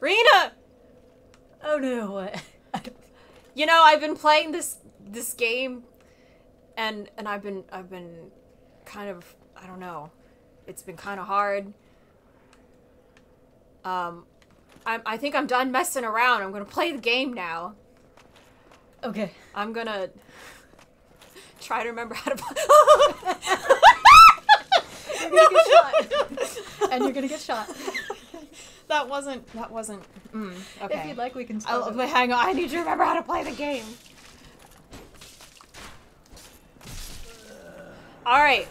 Rena! Oh no, what? You know, I've been playing this this game and and I've been I've been kind of I don't know. It's been kind of hard. Um I'm I think I'm done messing around. I'm going to play the game now. okay. I'm going to try to remember how to play. You're gonna get shot. and you're gonna get shot. that wasn't that wasn't mm, okay. If you'd like, we can I'll, hang on, I need to remember how to play the game. All right.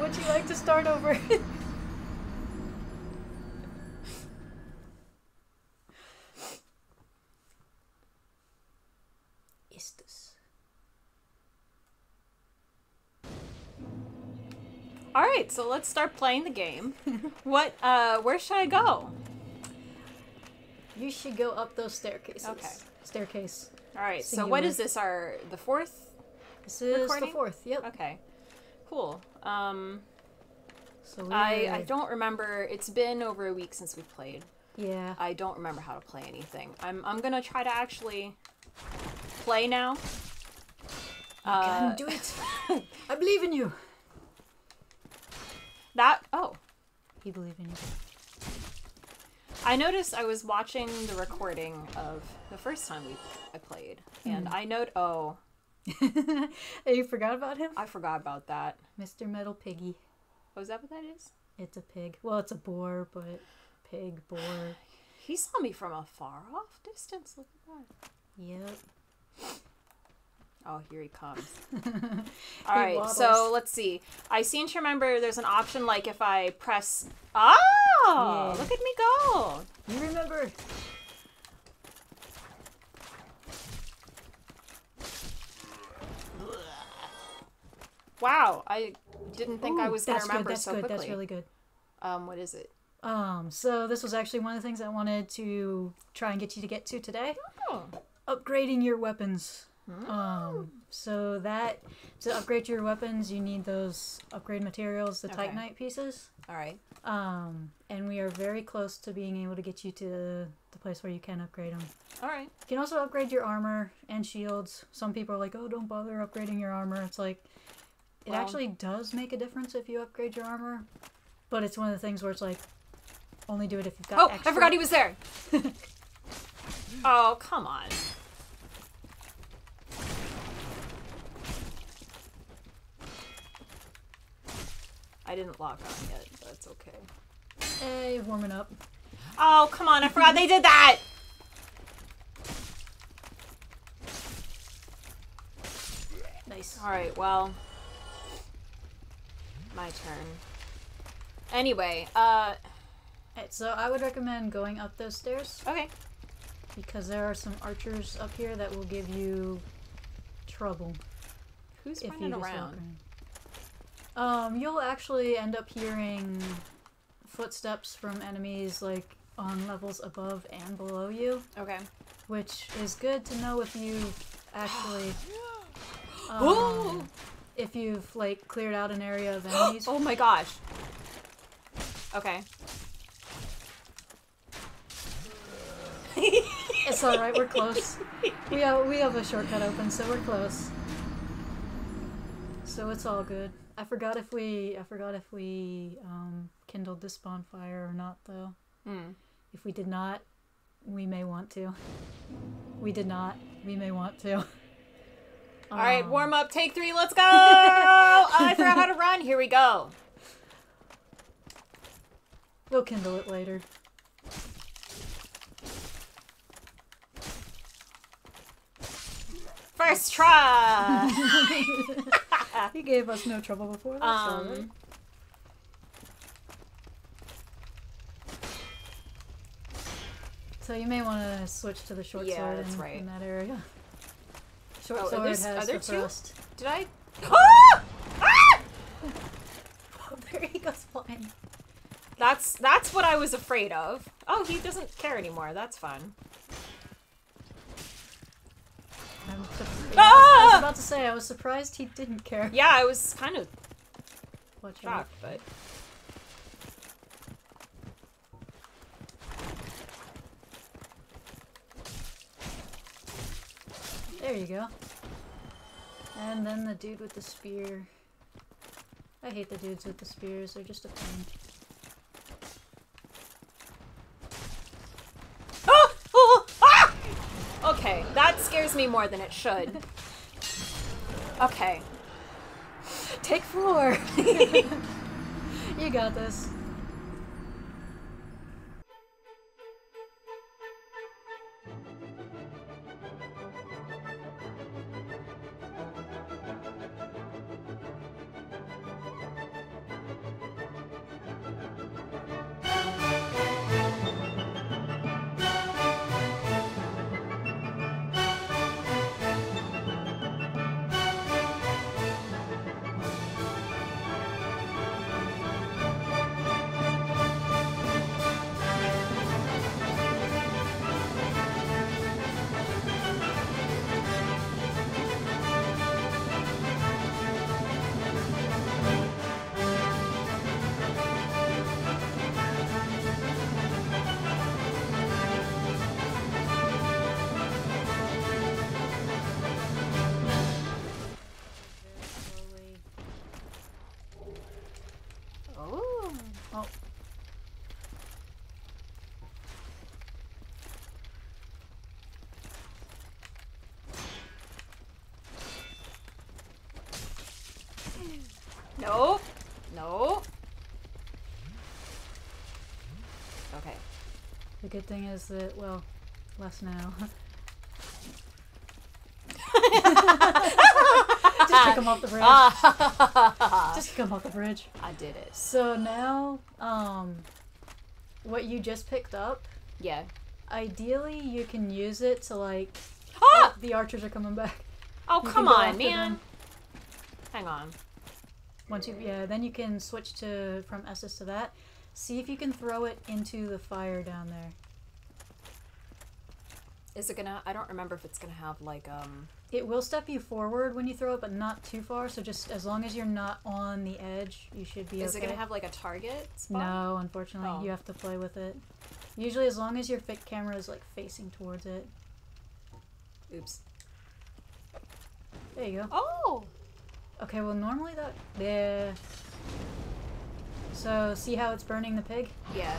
Would you like to start over? All right, so let's start playing the game. what uh where should I go? You should go up those staircases. Okay. Staircase. All right. So Singular. what is this our the fourth? This is Recording? the fourth. Yep. Okay. Cool. Um So I I don't remember it's been over a week since we've played. Yeah. I don't remember how to play anything. I'm I'm going to try to actually play now. You Uh, can do it. I believe in you. That oh, You believe in you. I noticed I was watching the recording of the first time we I played, and hmm. I note oh, you forgot about him? I forgot about that. Mr. Metal Piggy. Oh, is that what that is? It's a pig. Well, it's a boar, but pig, boar. He saw me from a far off distance. Look at that. Yep. Oh, here he comes. All right, so let's see. I seem to remember there's an option like if I press. Oh, Yeah. look at me go! You remember? Wow, I didn't think I was gonna that's remember good. That's so good. quickly. That's really good. Um, what is it? Um, so this was actually one of the things I wanted to try and get you to get to today. Oh, Upgrading your weapons. Um, so that to upgrade your weapons, you need those upgrade materials, the Okay. Titanite pieces. all right. Um, and we are very close to being able to get you to the place where you can upgrade them. All right. You can also upgrade your armor and shields. Some people are like, "Oh, don't bother upgrading your armor." It's like it Well- actually does make a difference if you upgrade your armor, but it's one of the things where it's like only do it if you've got. Oh, extra. I forgot he was there. oh, come on. I didn't lock on yet, but it's okay. Hey, warming up. Oh, come on, I forgot they did that! Nice. Alright, well. My turn. Anyway, uh, Alright, so I would recommend going up those stairs okay. because there are some archers up here that will give you trouble Who's running around? Um, you'll actually end up hearing footsteps from enemies like on levels above and below you, Okay. which is good to know if you've actually Oh! um, if you've like cleared out an area of enemies. oh my gosh. Okay. It's all right. We're close. We have we have a shortcut open, so we're close. So it's all good. I forgot if we I forgot if we um, kindled this bonfire or not, though. Hmm. If we did not, we may want to. We did not. We may want to. All right, Um, warm up, take three, let's go! oh, I forgot how to run. Here we go. We'll kindle it later. First try. He gave us no trouble before. That's right. um, So you may want to switch to the short Yeah, sword that's in, right. in that area. Short Oh, sword has the two? thrust. did I? Ah! Ah! Oh, there he goes flying. That's that's what I was afraid of. Oh, he doesn't care anymore. That's fun. I'm I was ah! about to say, I was surprised he didn't care. Yeah, I was kind of Watch shocked, out. but... There you go. And then the dude with the spear. I hate the dudes with the spears, they're just a pain. Scares me more than it should. Okay. Take four. You got this. Good thing is that, well, less now. Just pick him off the bridge. Just pick him off the bridge. I did it. So now, um, what you just picked up, Yeah. ideally you can use it to like. Ah! The archers are coming back. Oh, You come on, man. them. Hang on. Once you, yeah, then you can switch to from Estus to that. See if you can throw it into the fire down there. Is it gonna? I don't remember if it's gonna have like um. It will step you forward when you throw it, but not too far. So just as long as you're not on the edge, you should be Is okay. it gonna have like a target spot? No, unfortunately, Oh. you have to play with it. Usually, as long as your fa- camera is like facing towards it. Oops. There you go. Oh. Okay, well normally that yeah. So see how it's burning the pig? Yeah.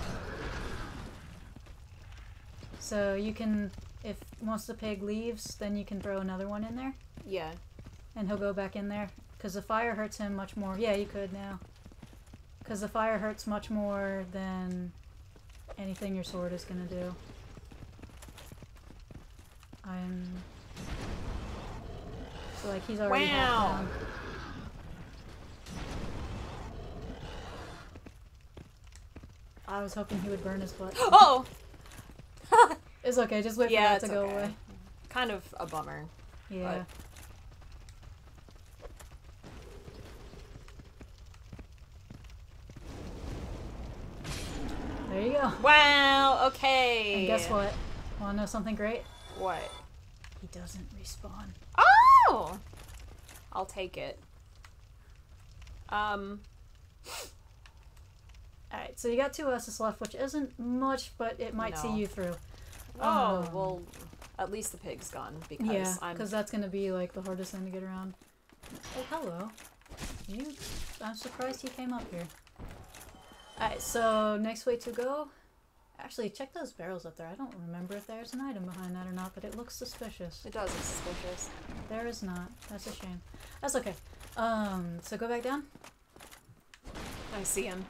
So you can, if once the pig leaves, then you can throw another one in there, Yeah. and he'll go back in there. Cause the fire hurts him much more. Yeah, you could now. Cause the fire hurts much more than anything your sword is gonna do. I'm. So like he's already Wow. down. I was hoping he would burn his butt. Oh. It's okay, just wait for yeah, that to go okay. away. Kind of a bummer. Yeah. There you go. Wow. Okay. And guess what? Wanna know something great? What? He doesn't respawn. Oh. I'll take it. Um. Alright, so you got two S's left, which isn't much, but it might see you through. Oh Um, well. At least the pig's gone because yeah, I'm. because that's gonna be like the hardest thing to get around. Oh, hello. You. I'm surprised you came up here. Alright, so next way to go. Actually, check those barrels up there. I don't remember if there's an item behind that or not, but it looks suspicious. It does look suspicious. There is not. That's a shame. That's okay. Um, so go back down. I see him.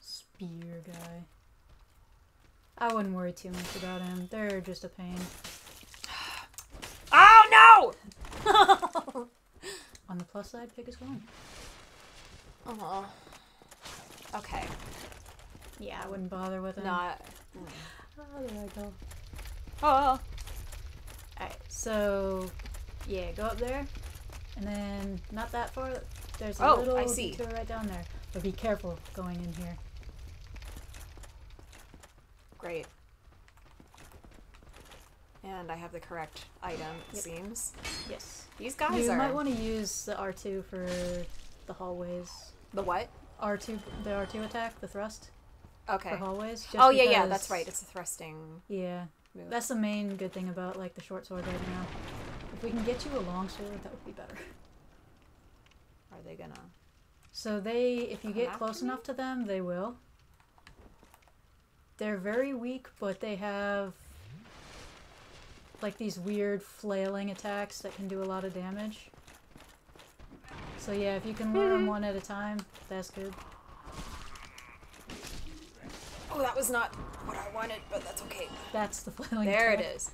Spear guy. I wouldn't worry too much about him. They're just a pain. Oh no! On the plus side, pig is gone. Oh. Okay. Yeah, I wouldn't bother with him. Not. Mm. Oh, there I go. Oh. Alright, so yeah, go up there, and then not that far. There's a Oh, little I see. detour right down there, but be careful going in here. Great. And I have the correct item, it Yep. seems. Yes, These guys you are. might want to use the R two for the hallways. The what? R two, the R two attack, the thrust Okay. for hallways. just Oh, yeah, yeah, that's right. It's a thrusting. Yeah, move. That's the main good thing about like the short sword right now. If we can get you a long sword, that would be better. Are they gonna? So they, if you get close me? enough to them, they will. They're very weak, but they have like these weird flailing attacks that can do a lot of damage. So yeah, if you can lure them one at a time, that's good. Oh, that was not what I wanted, but that's okay. That's the flailing. There it attack. is.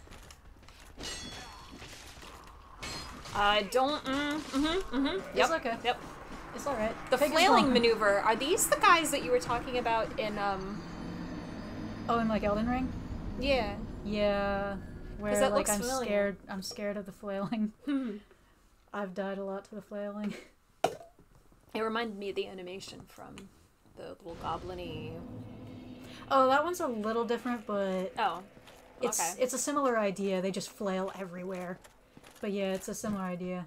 I don't. Mm, mm-hmm. Mm-hmm. It's Yep. okay. Yep. It's all right. The Pig flailing maneuver. Are these the guys that you were talking about in um? Oh, in like Elden Ring. Yeah. Yeah, where that like I'm familiar. scared. I'm scared of the flailing. I've died a lot to the flailing. It reminded me of the animation from the little goblin-y. Oh, that one's a little different, but Oh. it's okay. it's a similar idea. They just flail everywhere. But yeah, it's a similar idea.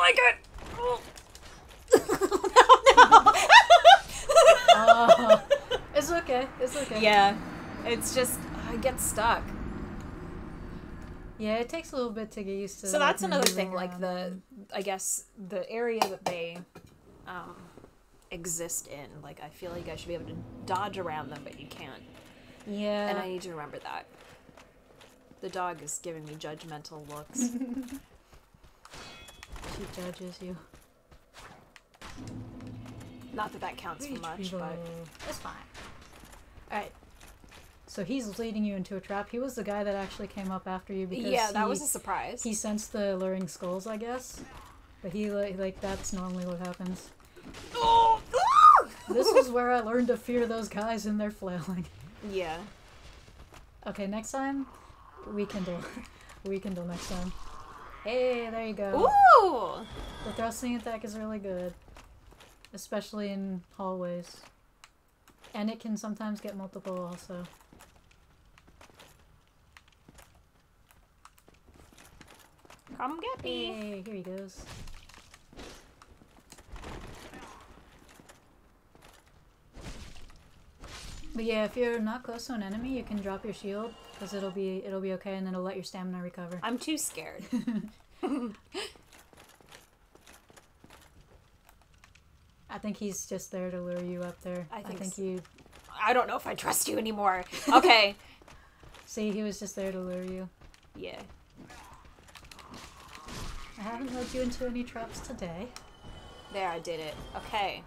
Like it. I don't like it. Oh. Uh, it's okay. It's okay. Yeah. It's just I get stuck. Yeah, it takes a little bit to get used to. So like, that's another maneuvering thing, like the. I guess the area that they um, exist in. Like I feel like I should be able to dodge around them, but you can't, Yeah. and I need to remember that. The dog is giving me judgmental looks. Judges you. Not that that counts for much, but It's fine. Alright. So he's leading you into a trap. He was the guy that actually came up after you because yeah, that he, was a surprise. he sensed the luring skulls, I guess. But he like, like that's normally what happens. Oh! This is where I learned to fear those guys and their flailing. yeah. Okay, next time we kindle. we kindle next time. Hey, there you go. Ooh! The thrusting attack is really good, especially in hallways. And it can sometimes get multiple also. Come get me. Hey, here he goes. But yeah, if you're not close to an enemy, you can drop your shield because it'll be it'll be okay, and then it'll let your stamina recover. I'm too scared. I think he's just there to lure you up there. I think so. you I don't know if I trust you anymore. Okay. see he was just there to lure you. yeah. I haven't led you into any traps today. There, I did it. Okay.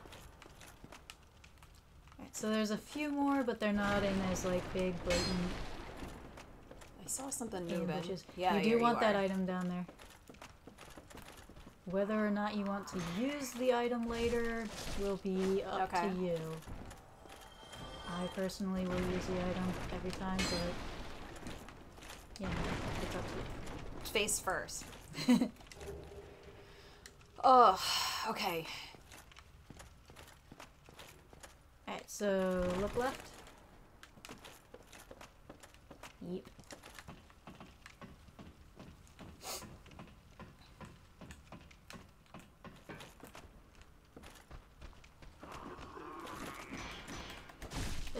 So there's a few more, but they're not in as like big, blatant I saw something moving. ambushes. Yeah, you do want that item down there. Whether or not you want to use the item later will be up Okay. to you. I personally will use the item every time, but yeah, it's up to you. Face first. Ugh. Okay. Alright, so look left. Yep.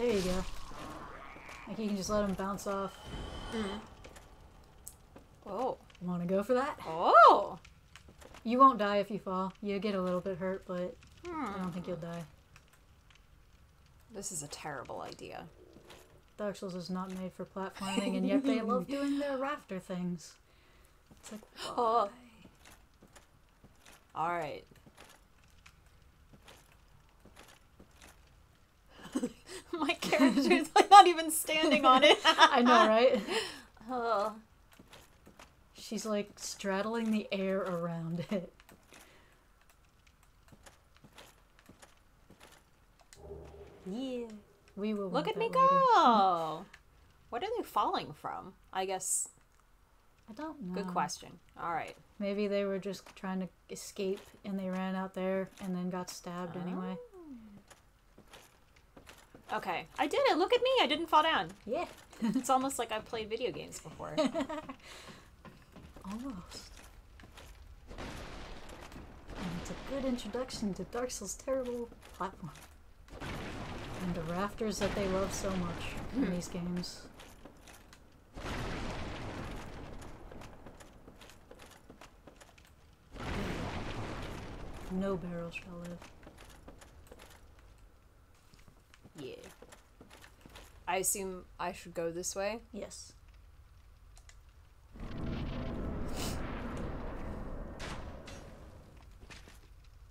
There you go. Like you can just let them bounce off. Oh. Want to go for that? Oh. You won't die if you fall. You get a little bit hurt, but I Hmm. don't think you'll die. This is a terrible idea. Dark Souls is not made for platforming, and yet they love doing their rafter things. It's like, Oh. All right. My character's like not even standing on it. I know, right? oh. She's like straddling the air around it. Yeah. We will Look at me go. What are they falling from? I guess. I don't know. Good question. All right. Maybe they were just trying to escape and they ran out there and then got stabbed oh. anyway. Okay. I did it. Look at me. I didn't fall down. Yeah, It's almost like I've played video games before. almost. And It's a good introduction to Dark Souls' terrible platform. And the rafters that they love so much in hmm. these games. No barrel shall live. Yeah. I assume I should go this way. Yes.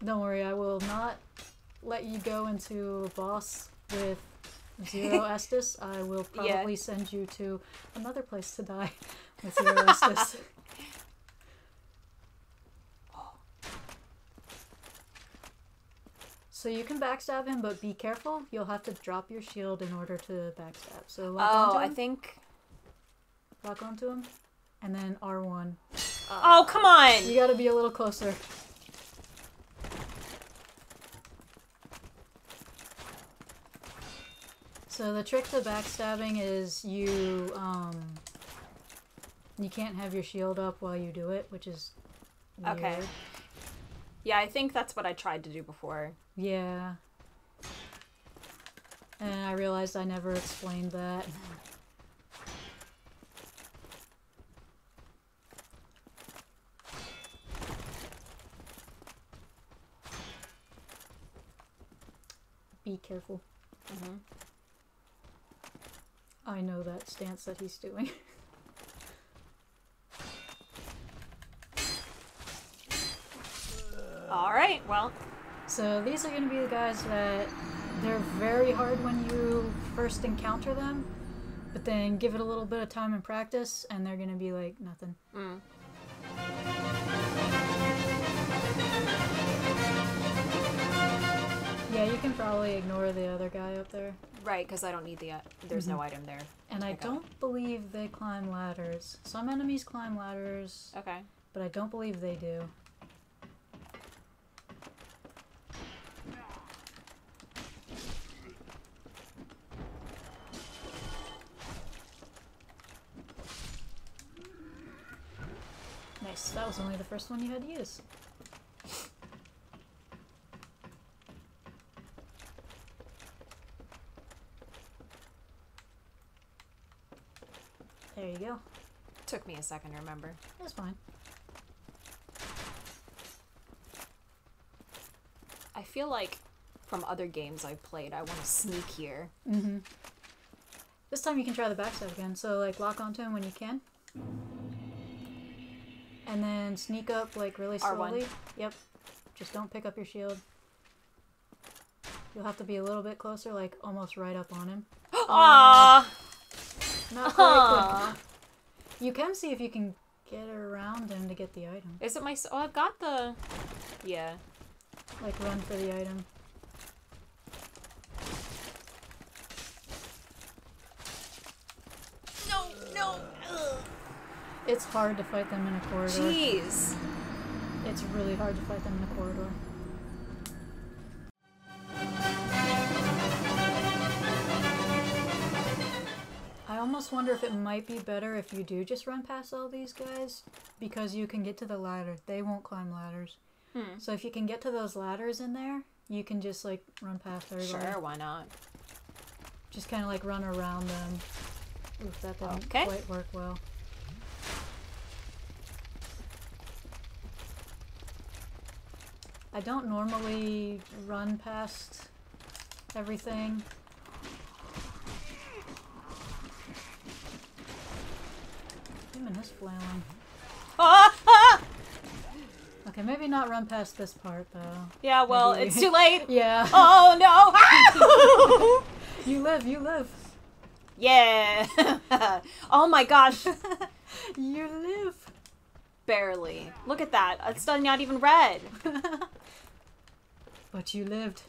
Don't worry, I will not let you go into a boss with zero Estus. I will Yeah. probably send you to another place to die with zero Estus. So you can backstab him, but be careful. You'll have to drop your shield in order to backstab. So lock Oh, onto I him, think. lock onto him, and then R1. Oh, come on! You gotta be a little closer. So the trick to backstabbing is you um you can't have your shield up while you do it, which is weird. Okay. Yeah, I think that's what I tried to do before. Yeah. And I realized I never explained that. Be careful. Mhm. I know that stance that he's doing. Alright, well. So these are going to be the guys that they're very hard when you first encounter them, but then give it a little bit of time and practice, and they're going to be like nothing. Mm. Yeah, you can probably ignore the other guy up there. Right, because I don't need the. Uh, there's no item there. And I Okay. don't believe they climb ladders. Some enemies climb ladders, Okay. but I don't believe they do. Nice, that was only the first one you had to use. There you go. Took me a second to remember. That's fine. I feel like from other games I've played, I want to sneak here. Mm-hmm. This time you can try the backstab again. So like lock onto him when you can. And then sneak up like really R1. slowly. Yep. Just don't pick up your shield. You'll have to be a little bit closer, like almost right up on him. Um, Aww! Not quite Aw. You can see if you can get around him to get the item. Is it my. Oh, I've got the. Yeah. Like run for the item. No, no! It's hard to fight them in a corridor. Jeez. It's really hard to fight them in a corridor. I almost wonder if it might be better if you do just run past all these guys because you can get to the ladder. They won't climb ladders. Hmm. So if you can get to those ladders in there, you can just like run past everybody. Sure, why not? Just kind of like run around them. Oof, that didn't Okay. quite work well. I don't normally run past everything. Him and his flailing. Ah! ah! Okay, maybe not run past this part though. Yeah, well, Maybe- it's too late. Yeah. Oh no! Ah! you live, you live. yeah! oh my gosh! You live. Barely. Look at that. It's not even red. But you lived.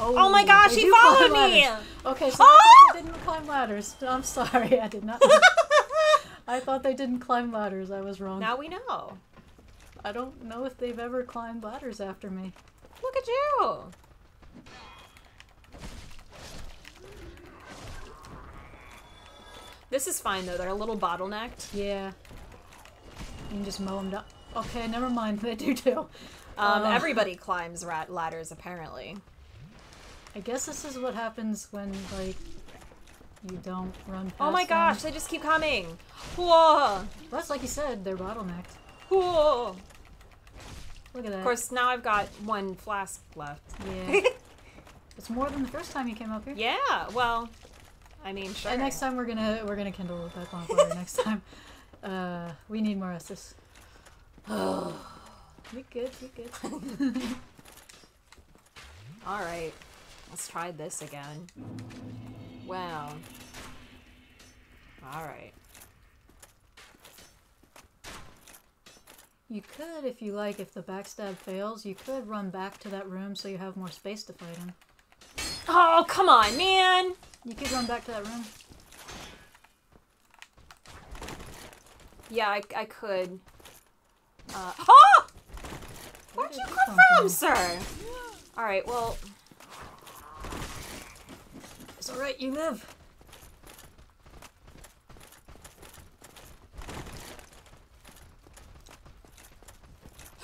Oh my gosh, he followed me! ladders. Okay, so Ah! I thought they didn't climb ladders. I'm sorry, I did not. I thought they didn't climb ladders. I was wrong. Now we know. I don't know if they've ever climbed ladders after me. Look at you! This is fine though, they're a little bottlenecked. Yeah. You can just mow them down. Okay, never mind. They do too. Um, Uh. everybody climbs rat ladders apparently. I guess this is what happens when like you don't run Oh my them. gosh, they just keep coming. Whoa, it's like you said, they're bottlenecked. whoa. Look at that. Of course, now I've got one flask left. Yeah. it's more than the first time you came up here. yeah, well, I mean, sure. And next time we're gonna we're gonna kindle that bonfire next time. Uh, we need more Estus. we good, we good. All right, let's try this again. Wow. all right. You could, if you like, if the backstab fails, you could run back to that room so you have more space to fight him. Oh, come on, man. You could run back to that room. Yeah, I, I could. Uh, oh! Where Where'd you come from, sir? All right, well, It's alright, you live.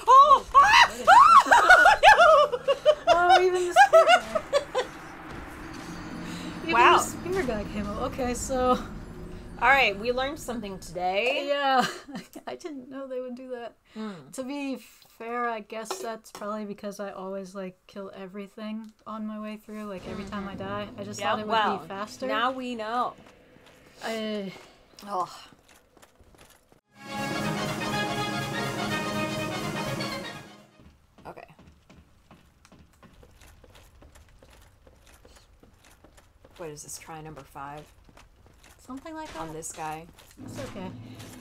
oh! Ah! Oh, no! Oh, even the spear guy. Even Wow. the spear guy came up. Okay, so All right, we learned something today. yeah, I didn't know they would do that. Hmm. To be fair, I guess that's probably because I always like kill everything on my way through. Like every time I mm-hmm. die, I just Yeah, thought it would well, be faster. now we know. I, Oh. Okay. What is this? Try number five something like that. on this guy. It's okay.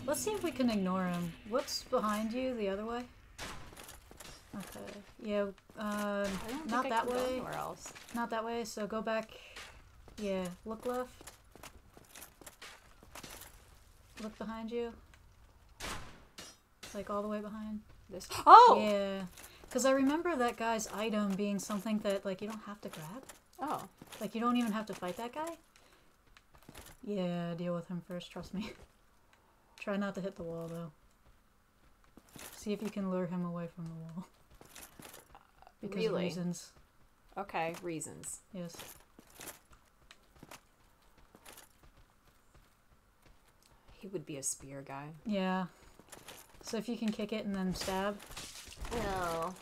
Let's see if we can ignore him. What's behind you? The other way. Okay. Yeah. Um, not that way. else. Not that way. So go back. Yeah. Look left. Look behind you. Like all the way behind. This. Oh. Yeah. Because I remember that guy's item being something that like you don't have to grab. Oh. Like you don't even have to fight that guy. Yeah, deal with him first. Trust me. Try not to hit the wall though. See if you can lure him away from the wall. Because of Really? reasons. Okay. Reasons. Yes. He would be a spear guy. Yeah. So if you can kick it and then stab. No.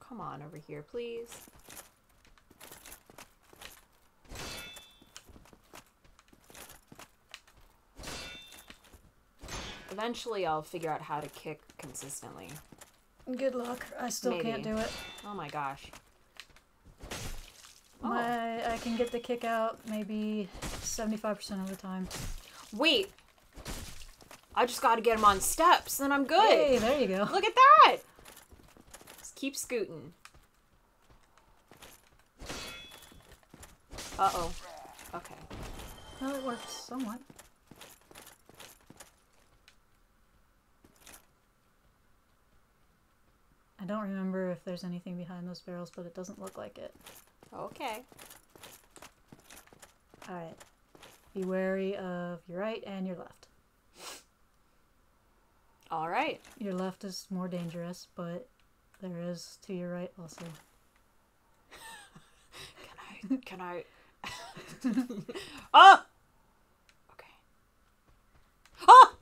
Come on over here, please. Eventually, I'll figure out how to kick consistently. Good luck. I still can't do it. Oh my gosh. Oh. I can get the kick out maybe 75% of the time. Wait! I just gotta get him on steps, then I'm good. Hey, there you go. Look at that! Just keep scooting. Uh oh. Okay. Well, it works somewhat. Don't remember if there's anything behind those barrels, but it doesn't look like it. Okay. Alright. Be wary of your right and your left. Alright. Your left is more dangerous, but there is to your right also. Can I. Can I. oh! Okay. Oh!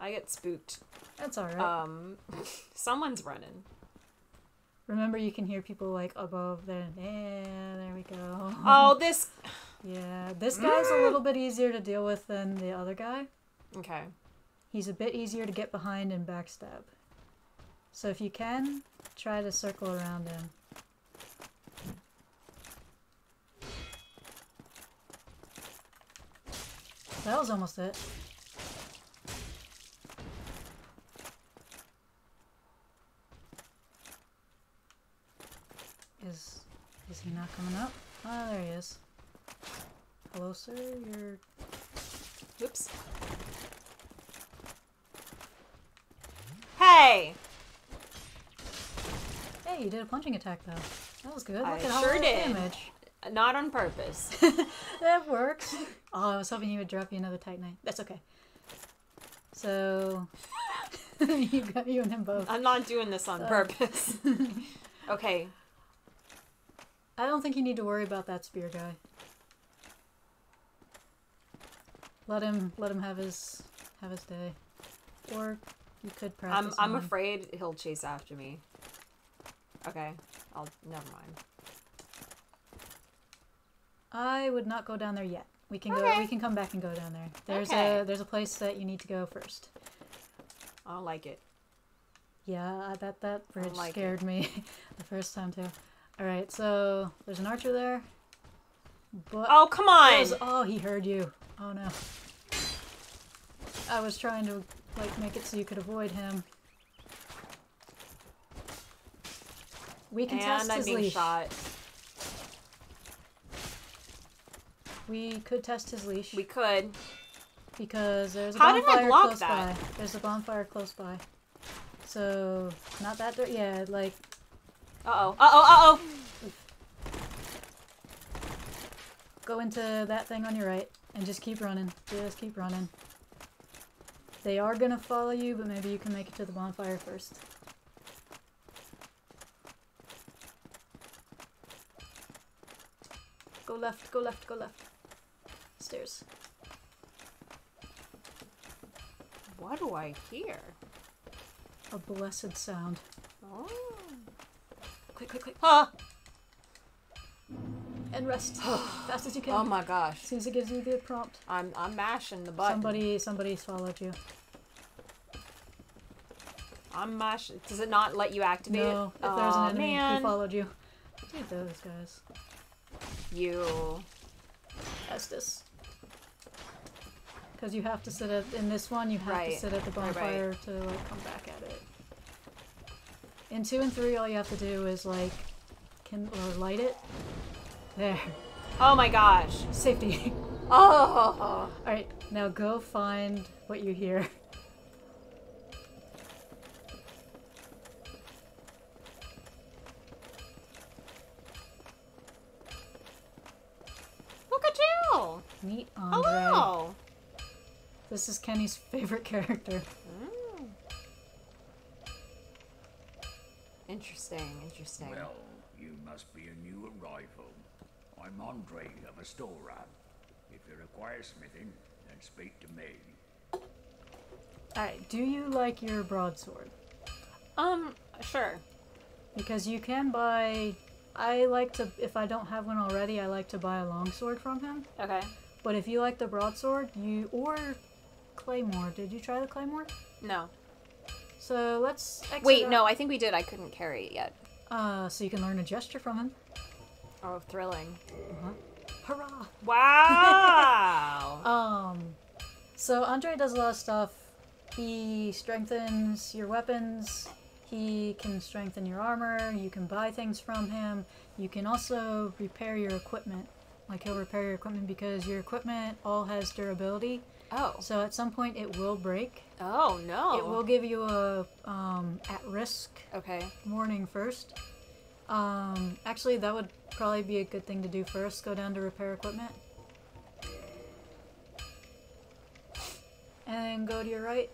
I get spooked. That's alright. Um, someone's running. Remember, you can hear people like above there. Yeah, there we go. Oh, this. Yeah, this guy's a little bit easier to deal with than the other guy. Okay. He's a bit easier to get behind and backstab. So if you can, try to circle around him. That was almost it. Is is he not coming up? Ah, there he is. Hello, sir. You're Oops. Hey! Hey, you did a punching attack though. That was good. Look I at sure did. damage. Not on purpose. that works. Oh, I was hoping you would drop you another Titanite. That's okay. So you got you and him both. I'm not doing this on So- purpose. okay. I don't think you need to worry about that spear guy. Let him let him have his have his day. Or you could practice. I'm. I'm him. afraid he'll chase after me. Okay. I'll never mind. I would not go down there yet. We can go Okay. we can come back and go down there. There's Okay. a there's a place that you need to go first. I don't like it. Yeah, I- that that bridge like it. scared me the first time too. All right, so there's an archer there. But Oh come on! There's- oh, he heard you. Oh no. I was trying to like make it so you could avoid him. We can test and I'm his being leash. shot. We could test his leash We could. because there's a How did I bonfire block close that? by. There's a bonfire close by. So not that yeah, like Uh oh. Uh oh. Uh oh. go into that thing on your right and just keep running. Just keep running. They are gonna follow you, but maybe you can make it to the bonfire first. Go left, go left, go left. Stairs. What do I hear? A blessed sound. Oh. Quick, quick, quick. Ah! And rest. Fast as you can. Oh my gosh. as soon as it gives you the prompt. I'm I'm mashing the button. Somebody somebody's followed you. I'm mashing. Does it not let you activate No, it? if there's an enemy man. who followed you. Dude, those guys. You. Estus. Because you have to sit at in this one, you have Right. to sit at the Right, right. bonfire to like come back at it. In two and three, all you have to do is like can or light it. There, Oh my gosh. safety. Oh. all right, now go find what you hear. Look at you. Meet Andre. Hello. This is Kenny's favorite character. Mm. Interesting. Interesting. Well, you must be a new arrival. I'm Andre of Astora. If you require smithing, then speak to me. All right, do you like your broadsword? Um. Sure. Because you can buy. I like to, if I don't have one already, I like to buy a longsword from him. Okay. But if you like the broadsword, you or claymore. Did you try the claymore? No. So let's. exit Wait. out- No. I think we did. I couldn't carry it yet. Uh, so you can learn a gesture from him. Oh, thrilling. Uh-huh. Hurrah! Wow. Um, so Andre does a lot of stuff. He strengthens your weapons. He can strengthen your armor. You can buy things from him. You can also repair your equipment. Like he'll repair your equipment because your equipment all has durability. Oh. So at some point it will break. Oh no. It will give you a um, at risk Okay. warning first. Um, actually, that would probably be a good thing to do first. Go down to repair equipment. And then go to your right.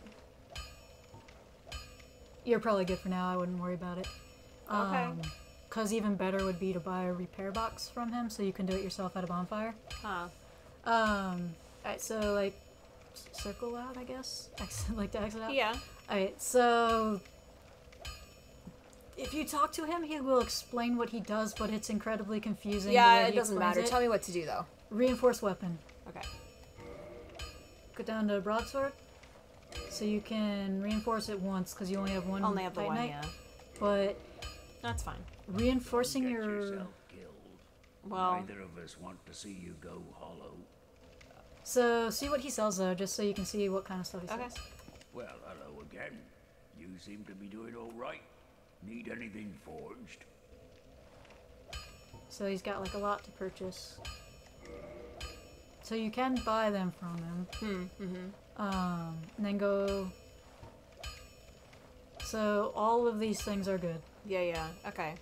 You're probably good for now. I wouldn't worry about it. Okay. Because even better would be to buy a repair box from him so you can do it yourself at a bonfire. Huh. Um, alright, so like circle out, I guess? Exit, like to exit out? Yeah. Alright, so if you talk to him, he will explain what he does, but it's incredibly confusing. the Yeah. way It he doesn't matter. it. Tell me what to do though. Reinforced weapon. Okay. Go down to broadsword. So you can reinforce it once because you only have one. Only have the one. Titanite, Yeah. But That's fine. reinforcing Get your killed. Well. Neither of us want to see you go hollow. So see what he sells though, just so you can see what kind of stuff he Okay. sells. Well, hello again. You seem to be doing all right. Need anything forged? So he's got like a lot to purchase. So you can buy them from him. Hmm. Mm-hmm. Um, and then go. So all of these things are good. Yeah. Yeah. Okay.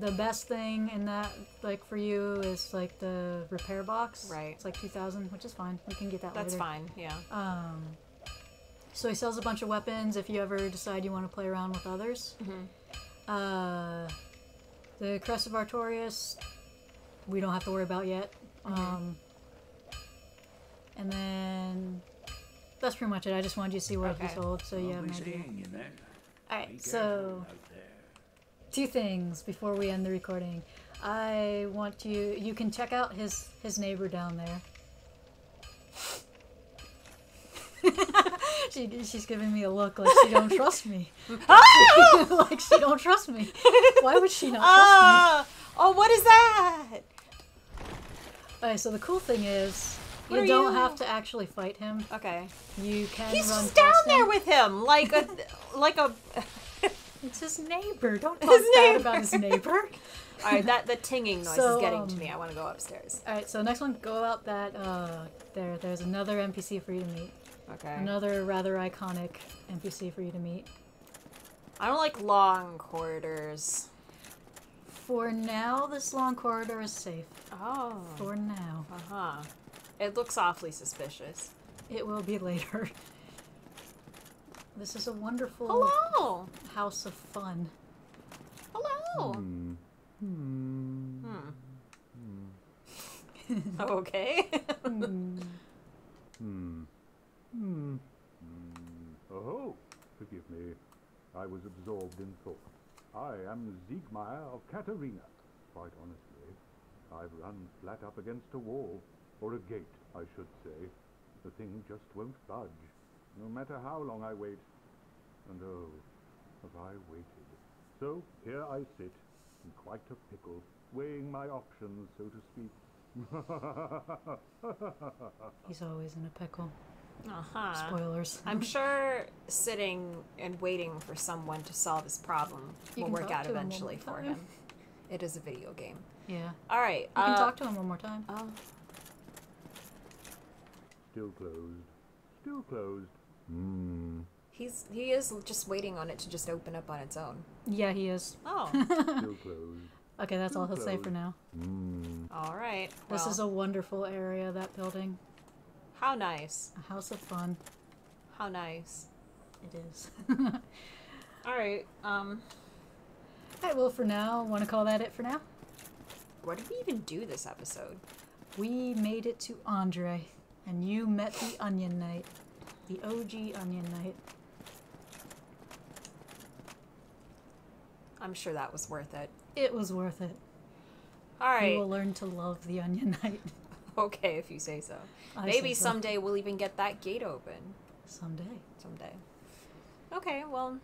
The best thing in that, like for you, is like the repair box. Right. It's like two thousand, which is fine. We can get that That's later. fine. Yeah. Um, so he sells a bunch of weapons if you ever decide you want to play around with others. Uh, the Crest of Artorias, we don't have to worry about yet. Um, and then that's pretty much it. I just wanted you to see what he sold, so you have Lovely an idea. seeing you then. All Be right, careful so out there. Two things before we end the recording. I want you. You can check out his his neighbor down there. she she's giving me a look like she don't trust me. like she don't trust me. Why would she not trust Ah! Oh, what is that? me? Alright, so the cool thing is What you don't you- have to actually fight him. Okay. You can He's run just down past there with him, like a like a. It's his neighbor. Don't talk His bad neighbor. about his neighbor. All right, that the tinging noise So, is getting to um, me. I want to go upstairs. All right, so next one, go out that uh, there. There's another NPC for you to meet. Okay. Another rather iconic NPC for you to meet. I don't like long corridors. For now, this long corridor is safe. Oh. For now, Uh huh. It looks awfully suspicious. it will be later. This is a wonderful Hello. house of fun. Hello. Hmm. Hmm. okay. Hmm. Hmm. Hmm. Oh, forgive me. I was absorbed in thought. I am Siegmeyer of Catarina. Quite honestly, I've run flat up against a wall, or a gate, I should say. The thing just won't budge, no matter how long I wait. And oh, have I waited. So here I sit, in quite a pickle, weighing my options, so to speak. He's always in a pickle. Uh huh. Spoilers. I'm sure sitting and waiting for someone to solve his problem You will can work talk out to him one eventually more for time. him. It is a video game. Yeah. All right. You can uh, talk to him one more time. Oh, Still closed. Still closed. Hmm. he's he is just waiting on it to just open up on its own. Yeah, he is. Oh, Okay, that's all he'll say for now. Hmm. all right. This is a wonderful area, that building. how nice. A house of fun. How nice. It is. All right. Um, Alright, well, for now, want to call that it for now? what did we even do this episode? We made it to Andre, and you met the Onion Knight. The OG Onion Knight. I'm sure that was worth it. It was worth it. All You will learn to love the Onion Knight. Okay, if you say so. I Maybe say so. someday we'll even get that gate open. Someday. Someday. Okay. Well.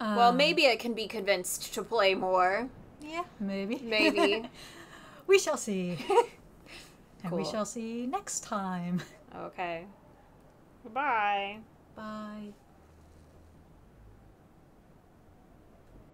well, Um, maybe I can be convinced to play more. Yeah, maybe. Maybe. we shall see. cool. and we shall see next time. okay. Bye. Bye.